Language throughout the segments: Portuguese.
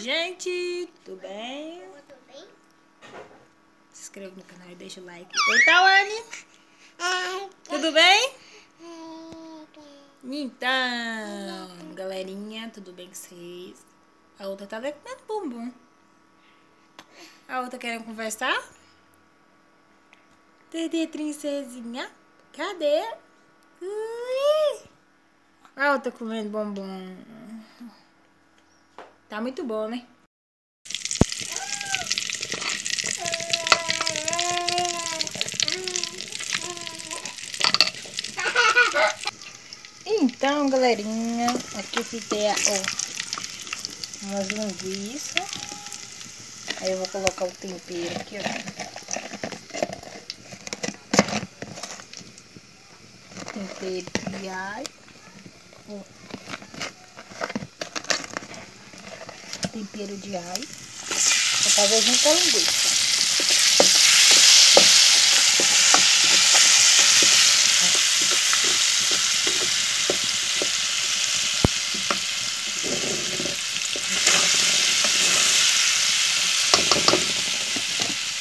gente, tudo bem? Se inscreva no canal e deixa o like. Oi, Tawane, tudo bem? Então, galerinha, tudo bem com vocês? A outra tá comendo bumbum. A outra querendo conversar? Cadê princesinha? Cadê? Ui! A outra comendo bombom. Tá muito bom, né? Então, galerinha, aqui fiquei ó, umas linguiças. Aí eu vou colocar o tempero aqui, ó. Tempero de alho. Tempero de alho. Vou fazer junto com a linguiça.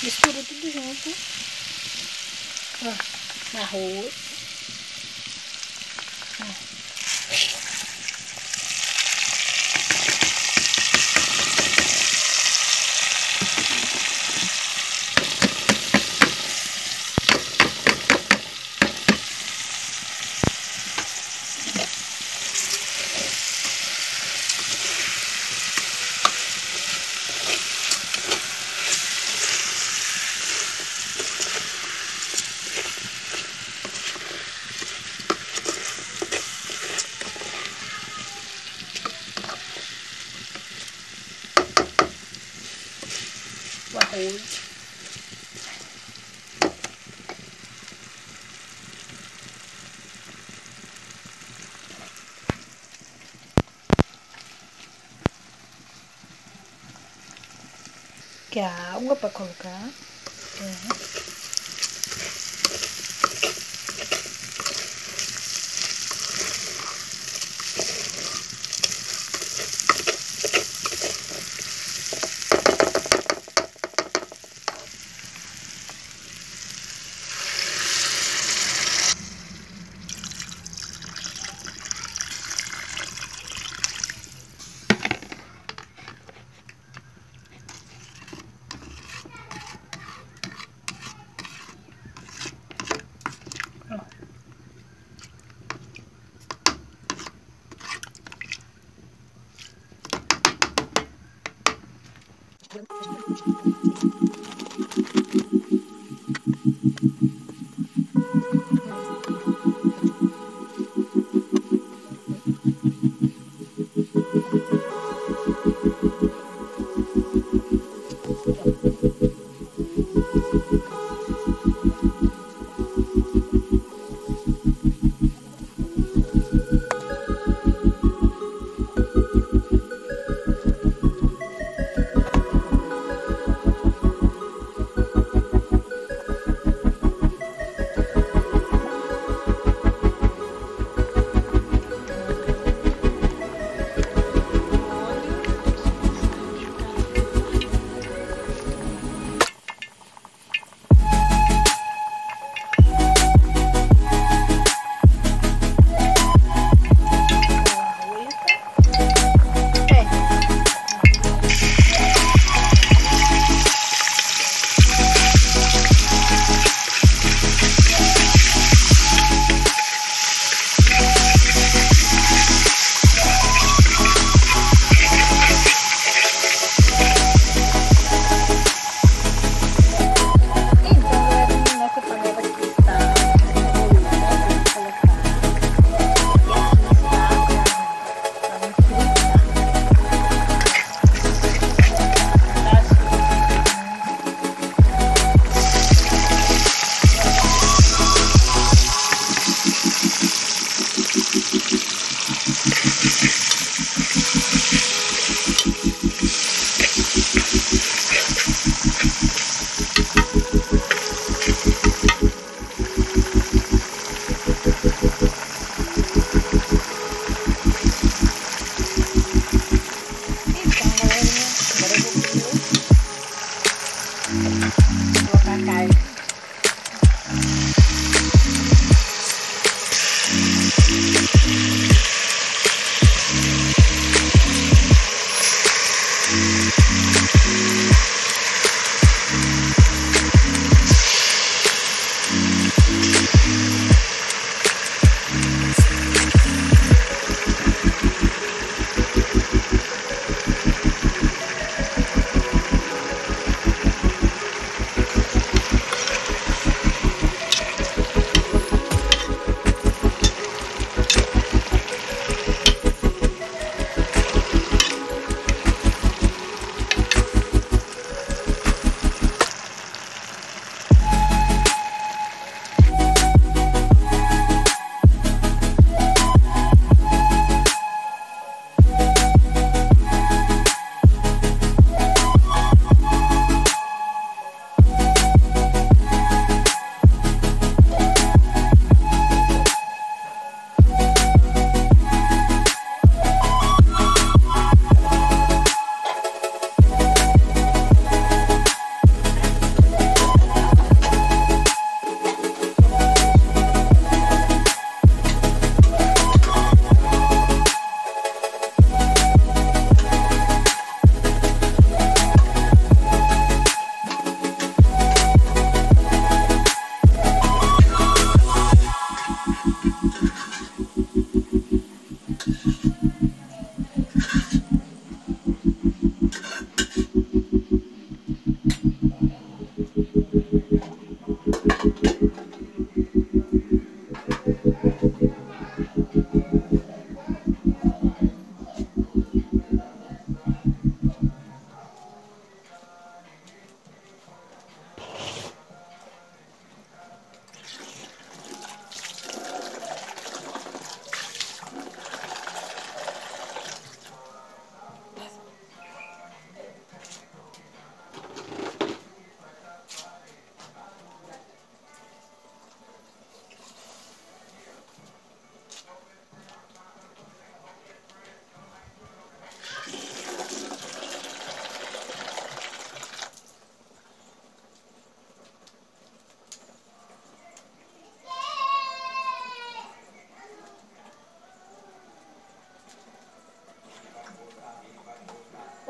Mistura tudo junto. Ó, arroz. O arroz. Que é a água para colocar. É. Então,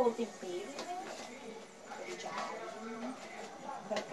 o tempero. Tempero de alho. Vai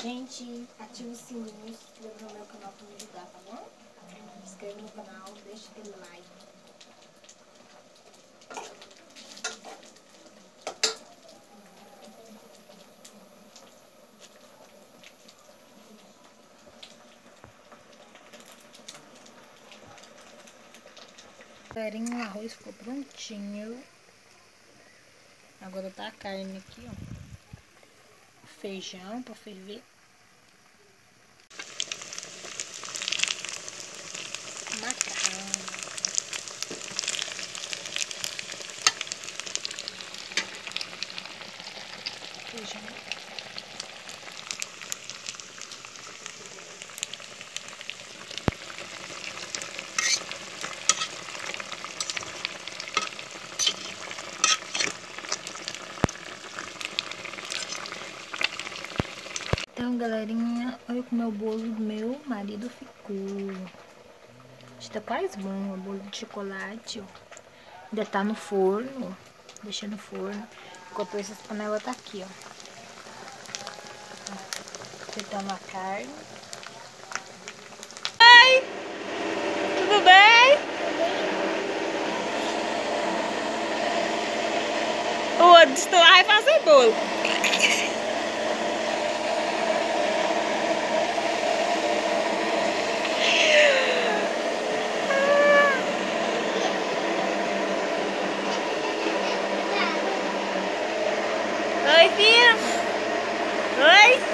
Gente, ative o sininho, se inscreva no meu canal pra me ajudar, tá bom? Se inscreva no canal, deixa aquele like. Galerinha, o arroz ficou prontinho. Agora tá a carne aqui, ó. Feijão pra ferver. Macarrão. Feijão. Então, galerinha, olha como é o bolo do meu marido ficou. Está quase bom, o bolo de chocolate, ó. Ainda tá no forno. Deixa no forno. Enquanto essas panelas tá aqui, ó. Fritando a carne. Oi! Tudo bem? O outro vai fazer bolo. Oi, filho. Oi.